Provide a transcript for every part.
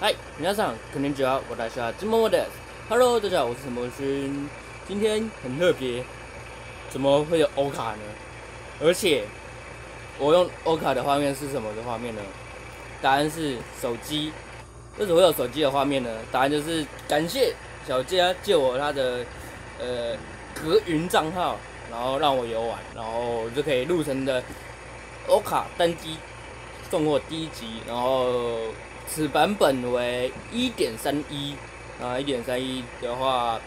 嗨，皆さんこんにちは。私は金默默的。Hello，大家好，我是陈柏勋。今天很特别，怎么会有欧卡呢？而且我用欧卡的画面是什么的画面呢？答案是手机。为什么会有手机的画面呢？答案就是感谢小佳借我他的呃格云账号，然后让我游玩，然后就可以录成的欧卡单机送货第一集，然后 此版本为一点三一啊，一点三一的话，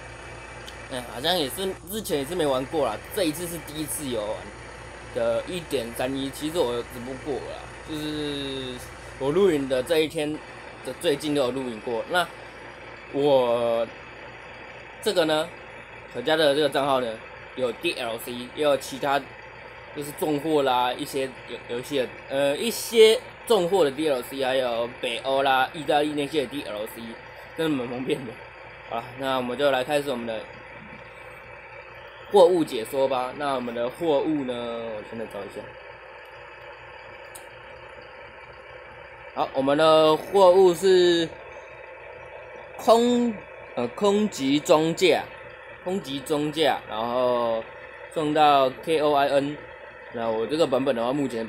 哎，好像也是之前也是没玩过啦，这一次是第一次有玩的一点三一，其实我直播过了，就是我录影的这一天。的最近都有录影过。那我这个呢，可家的这个账号呢，有 DLC，也有其他就是重货啦，一些游游戏的呃一些重货的 DLC，还有北欧啦、意大利那些的 DLC，真的蛮方便的。好，那我们就来开始我们的货物解说吧。那我们的货物呢，我现在找一下。好，我们的货物是空呃空级装架，空级装架，然后送到 K O I N。那我这个版本的话，目前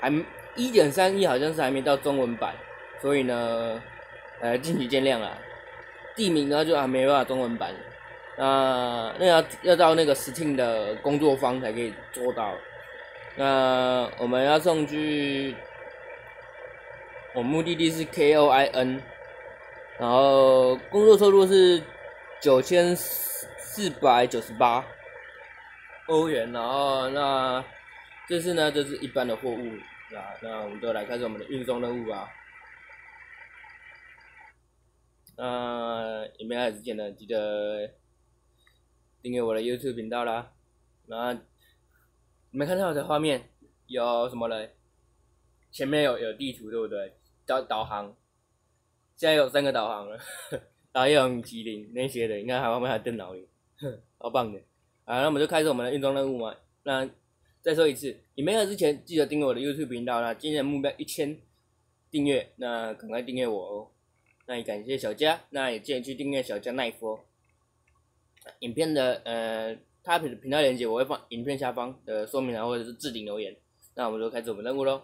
还一点三亿，好像是还没到中文版，所以呢，呃，敬请见谅啦。地名呢就还没办法中文版，那那要要到那个 Steam 的工作方才可以做到。那我们要送去。我目的地是 K O I N，然后工作收入是九千四百九十八欧元，然后那这次呢就是一般的货物，那那我们就来开始我们的运送任务吧。那影片开始之前呢，记得订阅我的 YouTube 频道啦。那你们看到的画面有什么嘞？前面有有地图对不对？导导航，现在有三个导航了，导航吉林那些的，应该还放在电脑里，好棒的。啊，那我们就开始我们的运动任务嘛。那再说一次，你没有之前记得订阅我的 YouTube 频道那今天的目标一千订阅，那赶快订阅我哦。那也感谢小佳，那也建议去订阅小佳奈夫。影片的呃，他的频道链接我会放影片下方的说明栏或者是置顶留言。那我们就开始我们任务喽。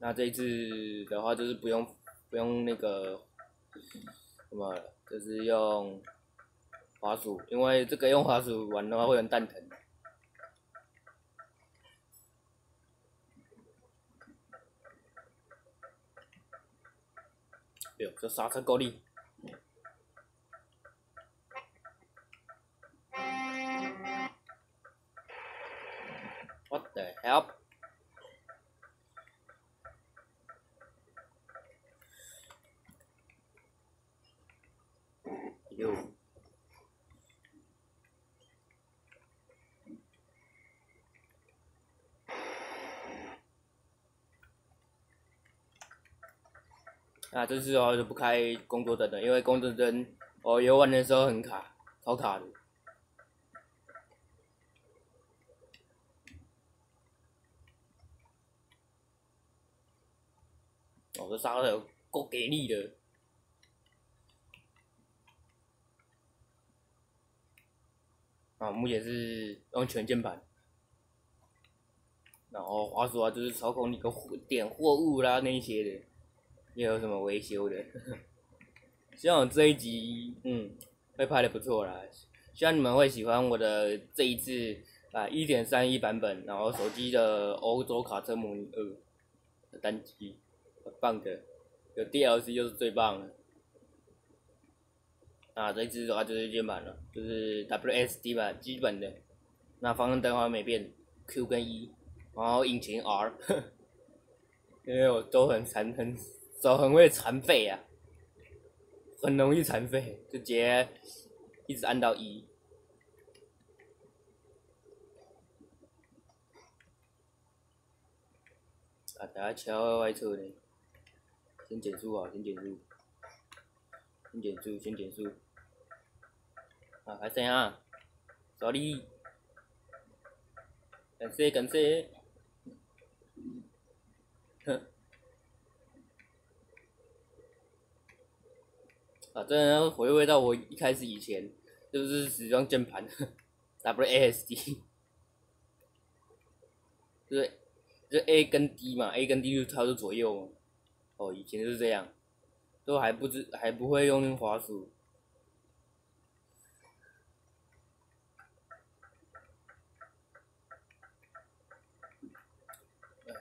那这一次的话，就是不用不用那个什么，就是用滑鼠，因为这个用滑鼠玩的话会很蛋疼。哎呦，这刹车够力！What the hell？有。啊，这次哦就不开工作灯了，因为工作灯我游玩的时候很卡，超卡的。哦，这刹车够给力的。啊，目前是用全键盘，然后滑鼠啊，就是操控那个点货物啦那些的，也有什么维修的。希望这一集嗯会拍的不错啦，希望你们会喜欢我的这一次啊一点三一版本，然后手机的欧洲卡车模拟二的单机，很棒的，有 DLC 就是最棒的。啊，这一支的话就是键盘了，就是 WSD 吧，基本的。那方向灯的话没变，Q 跟 E，然后引擎 R，因为我都很残，很手很会残废啊，很容易残废，就直接一直按到一。啊，大家敲外侧呢，先减速啊，先减速，先减速，先减速。啊，还怎样？Sorry，感谢感谢。啊，真的回味到我一开始以前就是使用键盘，WASD，就是就 A 跟 D 嘛，A 跟 D 就操作左右，哦，以前就是这样，都还不知还不会用滑鼠。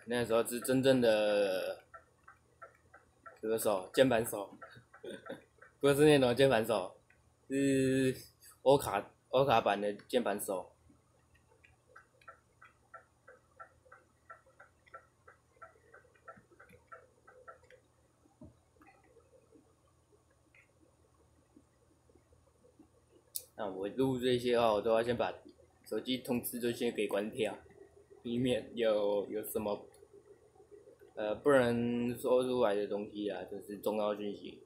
那时候是真正的歌手，键盘手，不是那种键盘手，是欧卡欧卡版的键盘手。那我录这些话，我都要先把手机通知都先给关掉，以免有有什么。呃，不能说出来的东西啊，就是重要讯息，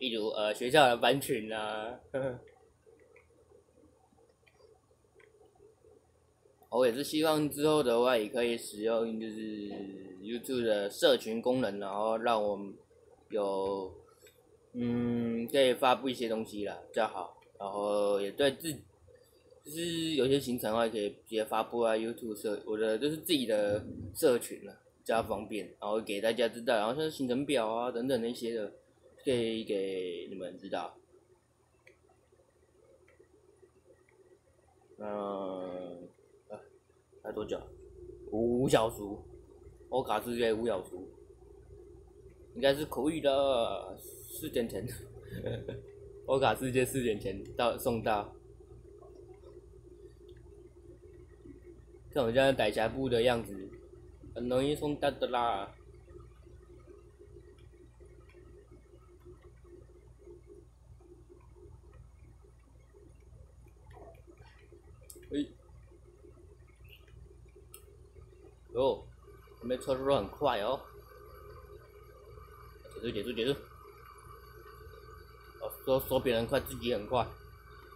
例如呃学校的班群啊，我也是希望之后的话也可以使用就是 YouTube 的社群功能，然后让我们有嗯可以发布一些东西啦，比较好，然后也对自就是有些行程的话可以直接发布啊 YouTube 社，我的就是自己的社群了。加方便，然后给大家知道，然后像行程表啊等等那些的，可以给你们知道。嗯，啊，还多久？五小时，我卡世界五小时，应该是可以的。四点前，我卡世界四点前到送到。看我现在歹侠部的样子。很容易送到的啦。哎，哟，我们车速都很快哦。结束，结束，结束。哦，说说别人快，自己很快。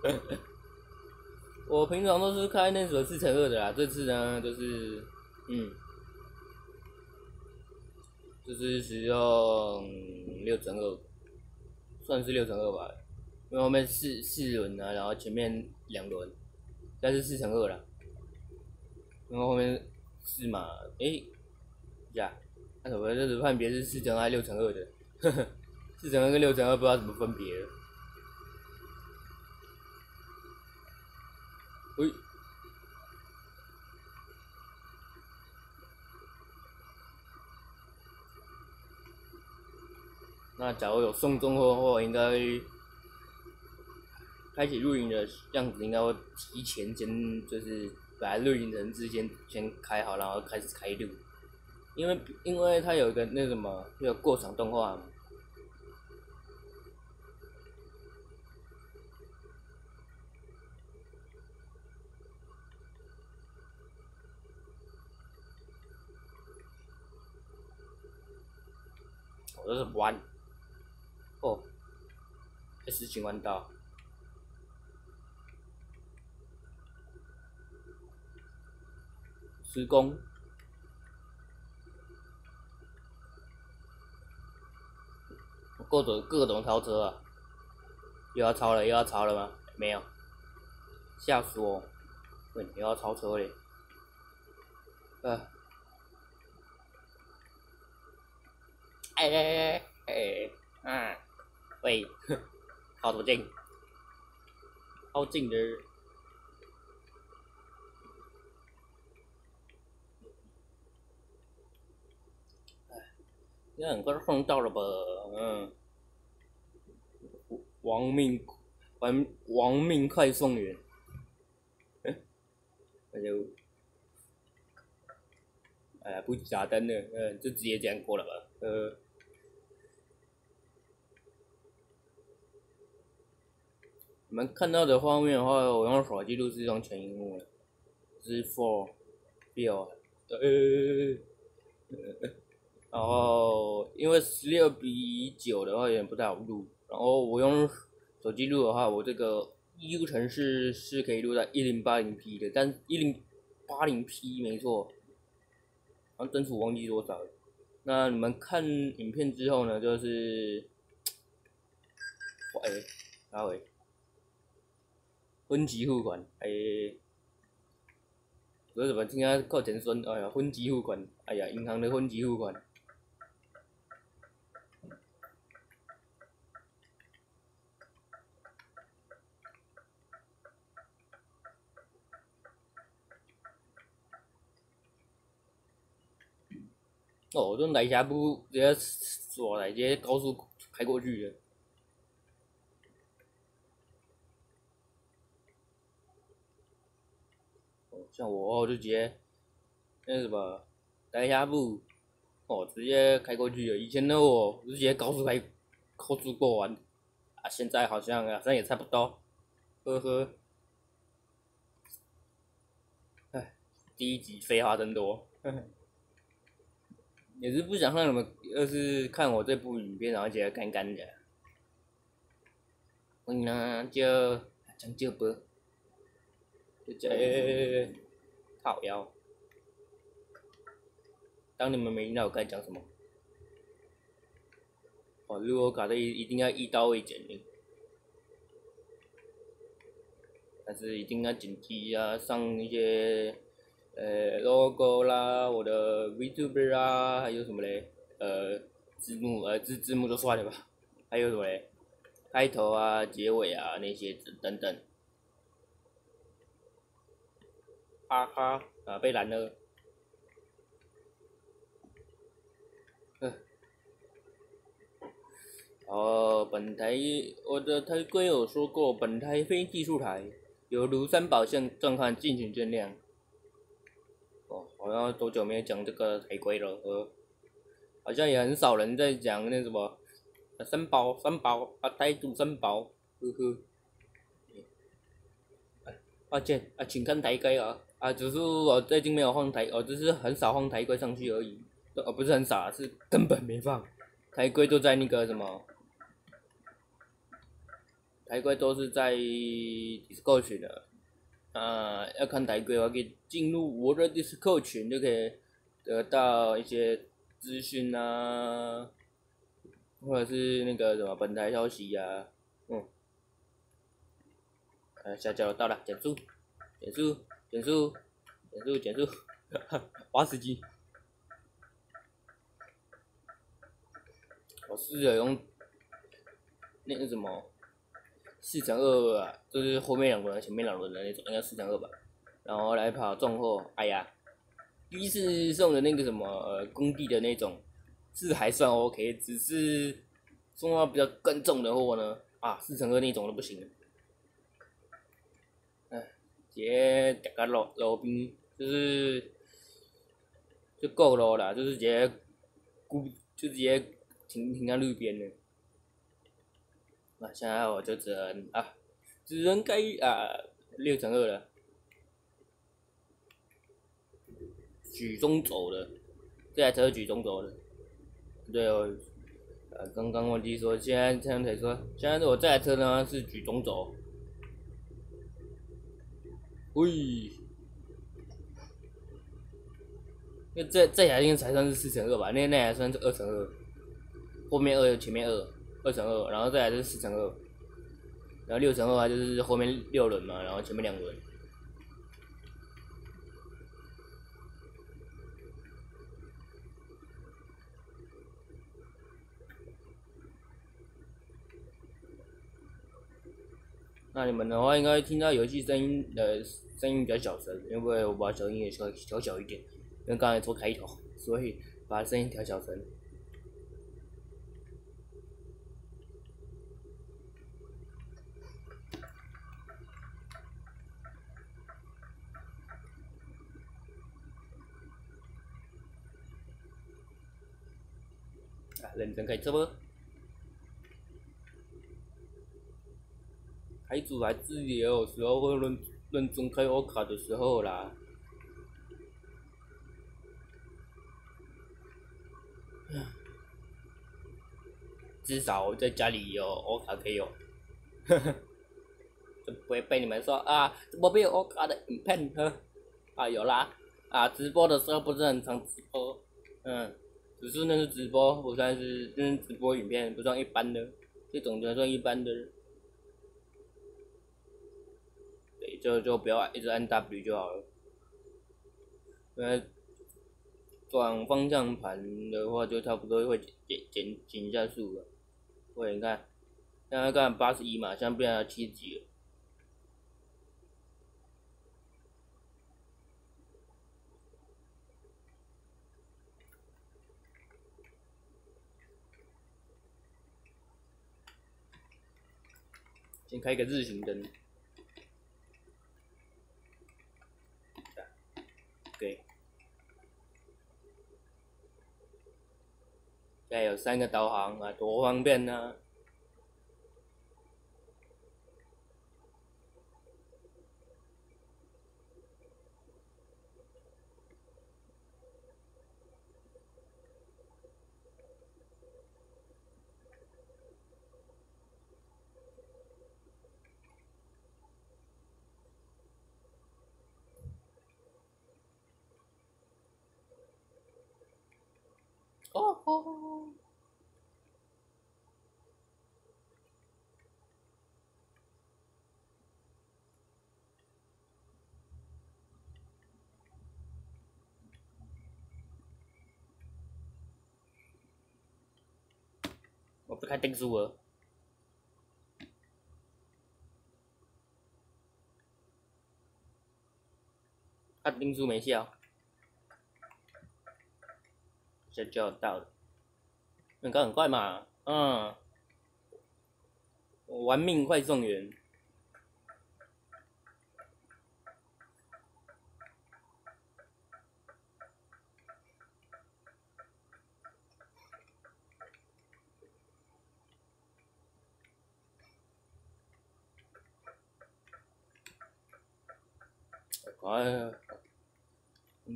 我平常都是开那种四乘二的啦，这次呢，就是嗯。就是使用六乘二，算是六乘二吧，因为后面四四轮啊，然后前面两轮，但是四乘二了，然后后面是嘛，诶，呀，那什么这是判别是四乘二六乘二的，呵呵，四乘二跟六乘二不知道怎么分别了，喂。那假如有送中货的话，应该开启录音的样子应该会提前先就是把录音人之间先开好，然后开始开录，因为因为它有一个那什么，有过场动画。我这是弯。哦，S 型弯道，施工，各种各种超车啊！又要超了，又要超了吗？没有，吓死我！喂，又要超车嘞！呃，哎哎哎哎，嗯。喂，靠多近？靠近的。应该很快碰到了吧？嗯。亡命，亡亡命快送员。那就，哎，不加灯了，嗯，就直接这样过了吧？呃。你们看到的画面的话，我用手机录是用全荧幕的，是 for feel，呃，然后因为十六比九的话有点不太好录，然后我用手机录的话，我这个，EU 城市是可以录在一零八零 P 的，但一零八零 P 没错，然后帧数忘记多少了。那你们看影片之后呢，就是，哎，哪位？分期付款，哎，为什么听下靠钱说？哎呀，分期付款，哎呀，银行的分期付款。哦，这来下不直接坐来直接高速开过去的。像我就直接那什么来下步，哦，直接开过去了。以前的我直接高速开，高速过完，啊，现在好像好像也差不多，呵呵。哎，第一集废话真多。也是不想让你们，要是看我这部影片，然后觉得干干的，所以呢就讲就不，就这靠腰。当你们没听到我该讲什么，哦，如果搞得一一定要一刀未剪的，但是一定要剪辑啊，上一些。呃，logo 啦，我的 VTuber 啊，还有什么嘞？呃，字幕，呃，字字幕都算了吧。还有什么嘞？开头啊，结尾啊，那些等等。哈哈，啊，被拦了。哦，本台我的台规有说过，本台非技术台，有庐山宝相状况，敬请见谅。好像多久没有讲这个台龟了，呃，好像也很少人在讲那什么三宝三宝啊，台主三宝，呵呵。抱歉啊，请看台规啊。啊，只是我最近没有放台，我，只是很少放台规上去而已，哦，不是很少，是根本没放，台规都在那个什么，台规都是在 Discord 的。啊，要看台规的话，可以进入我的 Discord 群，就可以得到一些资讯啊，或者是那个什么本台消息呀，嗯，呃，下交流到了，减速，减速，减速，减速，减速，哈哈，八十级，我试着用那个什么。四乘二二啊，就是后面两个人、前面两轮的那种，应该四乘二吧。然后来跑重货，哎呀，第一次送的那个什么呃工地的那种，是还算 OK，只是送到比较更重的货呢，啊，四乘二那种都不行。哎，直接大家路路边就是就够了啦，就是直接孤就直接停停在路边的。那现在我就只能啊，只能开啊六乘二了，举中走的，这台车举中走的，对哦，呃，刚刚忘记说，现在这台车，现在我这台车呢是举中走，喂，那这这台应该才算是四乘二吧？那那还算是二乘二，后面二，前面二。二乘二，然后再来就是四乘二，然后六乘二的话就是后面六轮嘛，然后前面两轮。那你们的话应该听到游戏声音的声音比较小声，因为我把声音也调调小一点，因为刚才做开头，所以把声音调小声。认真开车不？开出来自由，时候会认认真开我卡的时候啦。至少在家里有欧卡可以用，就不会被你们说啊，怎么没有欧卡的影片呵？啊，有啦，啊，直播的时候不是很常直播，嗯，只是那是直播，不算是那是直播影片，不算一般的，这种就算一般的。对，就就不要一直按 W 就好了。因为转方向盘的话，就差不多会减减减一下速了。喂，你看，现在看八十一嘛，现在变成七十几了。先开个日行灯。对。现在有三个导航啊，多方便呢！吼！我不开定速了，他定速没效。这就到了，应该很快嘛，嗯，玩命快送员，快，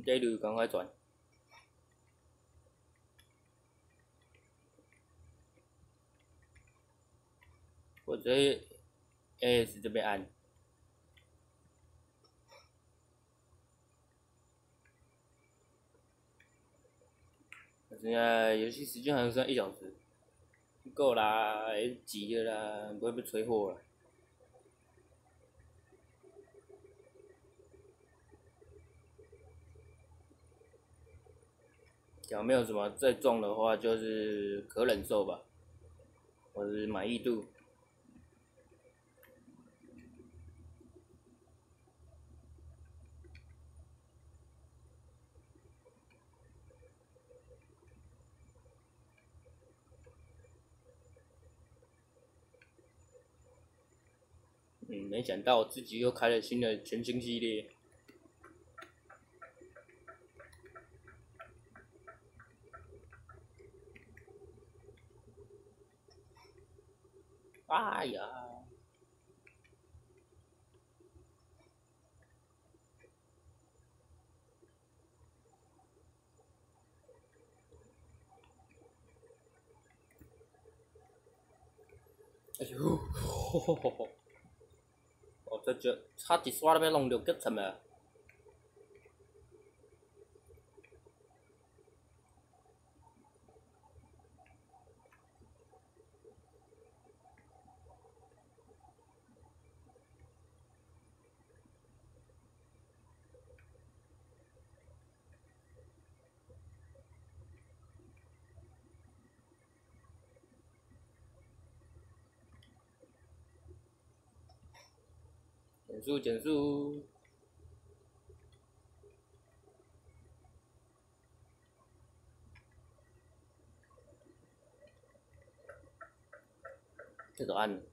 这路赶快转。我在 AS 这边按，现在游戏时间好像剩一小时，够啦，急的啦，不会被催货了。假如没有什么再重的话，就是可忍受吧，或者是满意度。嗯，没想到自己又开了新的全新系列。哎呀！哎呦，吼吼吼吼！这就差一刷都要弄着脚什么？减速，减速。这个按。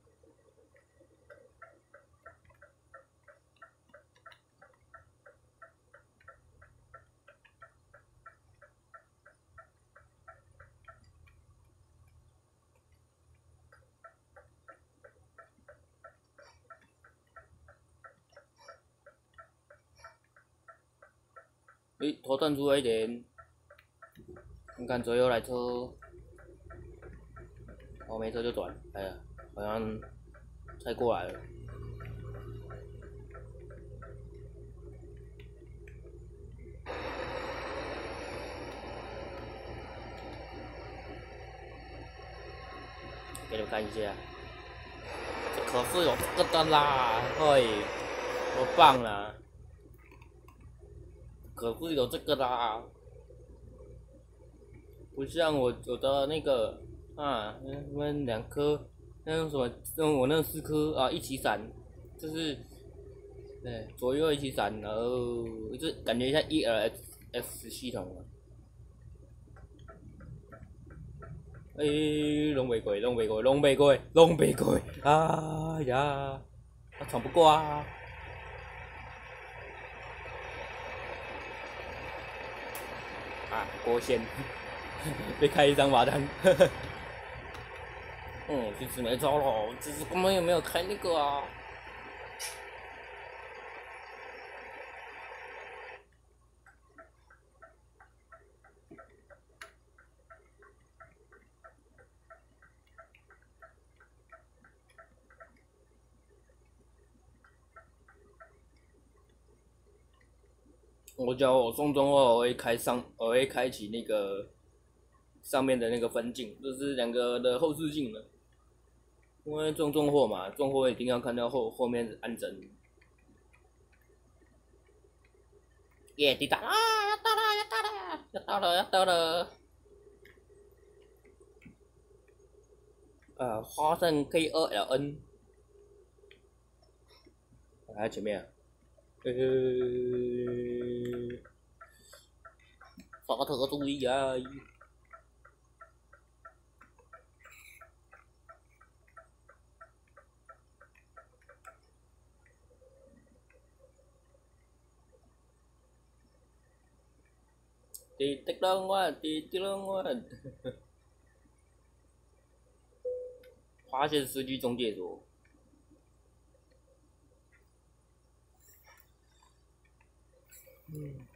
你拖转出来一点，你看左右来车，哦，没车就转，哎呀，好像再过来了。给你们看一下，这可是有这个的啦，嘿，我棒了。可是有这个啦，不像我有的那个啊，他们两颗，那什么，那我那四颗啊一起闪，就是对左右一起闪，然后就感觉像 E L S S 系统啊。哎，龙玫瑰，龙玫瑰，龙玫瑰，龙玫瑰，啊呀，他闯不过啊！啊，过线，被开一张罚单，嗯，这次没招了，这次根本也没有开那个啊。我叫我送中后，我会开上，我会开启那个上面的那个分镜，就是两个的后视镜了。因为中中货嘛，中货一定要看到后后面安整。耶，滴答啊，要到了，要到了，要到了，要到了。呃，花生 K 二 L N，还在前面。呃，发特注意啊！đi tích đơn quá đi tích đơn quá 发现司机中介组。嗯。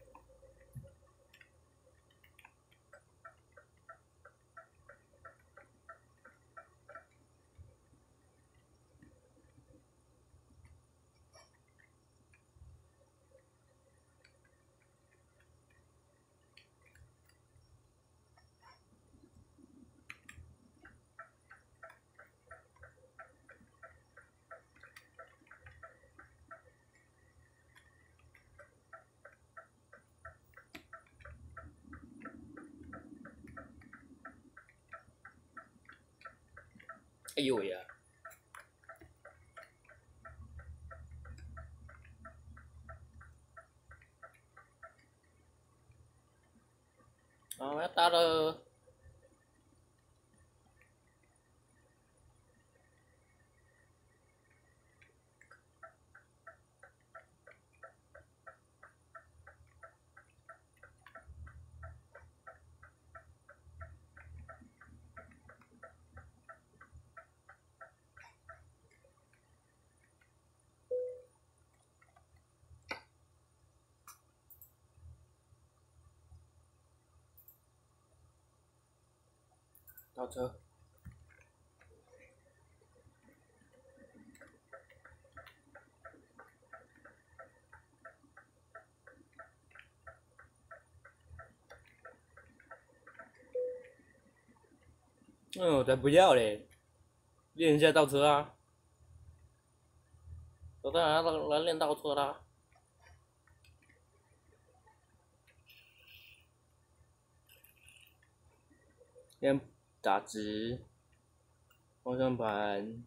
哎呦喂呀！啊，要到了。倒车。嗯，我才不要嘞！练一下倒车啊！我当然来来练倒车啦。先。打直，方向盘，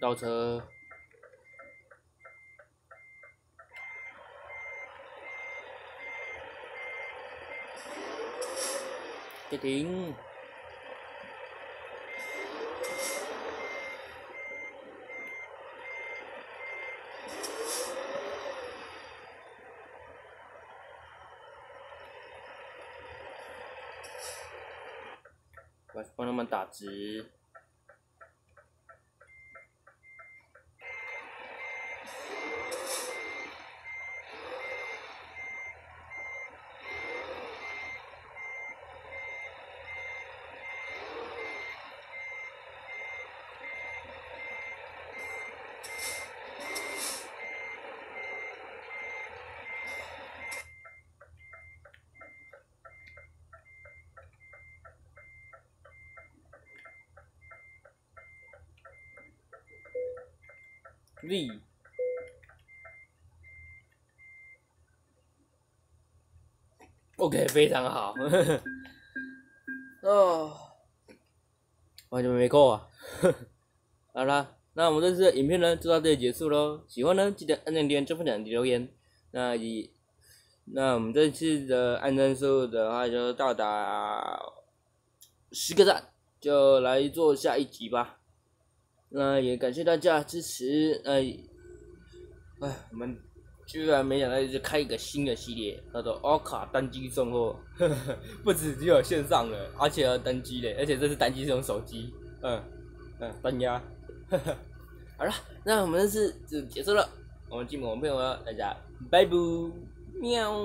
倒车，停。帮他们打直。力。OK，非常好。哦，完全没扣啊。好啦，那我们这次的影片呢就到这里结束喽。喜欢呢记得按赞、点赞、分享、留言。那以那我们这次的按赞数的话就到达十个赞，就来做下一集吧。那也感谢大家支持。哎，哎，我们居然没想到就开一个新的系列，叫做奥卡单机送货，不止只有线上的，而且要单机的，而且这是单机是用手机，嗯嗯，单压。好了，那我们这次就结束了，我们进门朋友了，大家拜拜，喵。